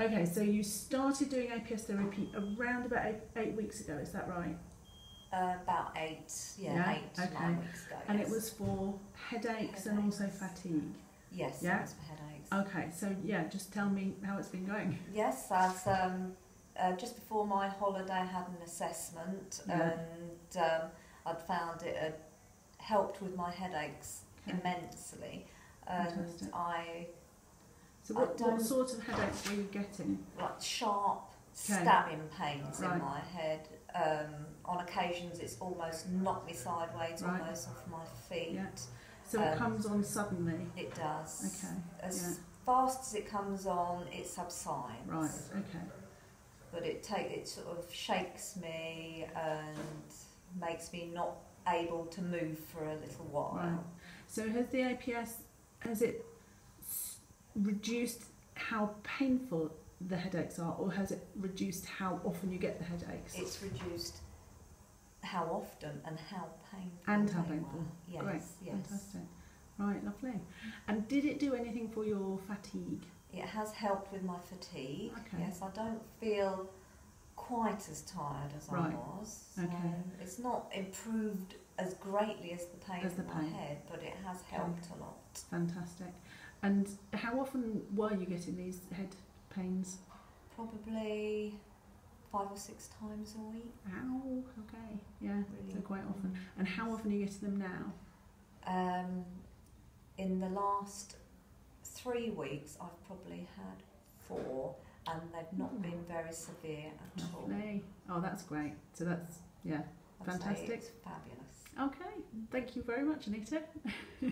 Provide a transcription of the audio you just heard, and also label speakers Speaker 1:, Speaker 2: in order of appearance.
Speaker 1: Okay, so you started doing APS therapy around about eight, eight weeks ago, is that right?
Speaker 2: Uh, about eight, yeah,
Speaker 1: Yeah,
Speaker 2: eight
Speaker 1: okay.
Speaker 2: nine weeks ago.
Speaker 1: And
Speaker 2: yes.
Speaker 1: it was for headaches, and also fatigue.
Speaker 2: yes,
Speaker 1: yeah?
Speaker 2: it was for headaches.
Speaker 1: Okay, so yeah, just tell me how it's been going.
Speaker 2: Yes, as um, uh, just before my holiday, I had an assessment,
Speaker 1: Yeah.
Speaker 2: and um, I'd found it had helped with my headaches
Speaker 1: Okay.
Speaker 2: immensely, and I
Speaker 1: So what, what sort of headaches were you getting?
Speaker 2: like sharp
Speaker 1: Okay.
Speaker 2: stabbing pains
Speaker 1: Right.
Speaker 2: in my head. Um, on occasions, it's almost knocked me sideways,
Speaker 1: Right.
Speaker 2: almost off my feet.
Speaker 1: Yeah. So it
Speaker 2: Um,
Speaker 1: comes on suddenly.
Speaker 2: It does.
Speaker 1: Okay.
Speaker 2: As fast as it comes on, it subsides.
Speaker 1: Right. Okay.
Speaker 2: But it take it sort of shakes me and makes me not able to move for a little while.
Speaker 1: Right. So has the APS has it reduced how painful the headaches are, or has it reduced how often you get the headaches?
Speaker 2: It's reduced how often and how painful.
Speaker 1: And how painful.
Speaker 2: Yes,
Speaker 1: Great.
Speaker 2: yes.
Speaker 1: Fantastic. Right. Lovely. And did it do anything for your fatigue?
Speaker 2: It has helped with my fatigue.
Speaker 1: Okay.
Speaker 2: Yes, I don't feel quite as tired as
Speaker 1: Right.
Speaker 2: I was. So
Speaker 1: Okay.
Speaker 2: It's not improved as greatly as the pain
Speaker 1: As the
Speaker 2: in
Speaker 1: pain.
Speaker 2: my head, but it has helped a lot.
Speaker 1: Fantastic. And how often were you getting these head pains?
Speaker 2: Probably five or six times a week.
Speaker 1: Ow. Okay. Yeah.
Speaker 2: Really.
Speaker 1: So quite often. And how often are you getting them now?
Speaker 2: Um, in the last three weeks, I've probably had four, and they've not
Speaker 1: Mm.
Speaker 2: been very severe at all.
Speaker 1: Oh, that's great. So that's yeah.
Speaker 2: I'd
Speaker 1: Fantastic.
Speaker 2: it's fabulous.
Speaker 1: Okay. Thank you very much, Anita.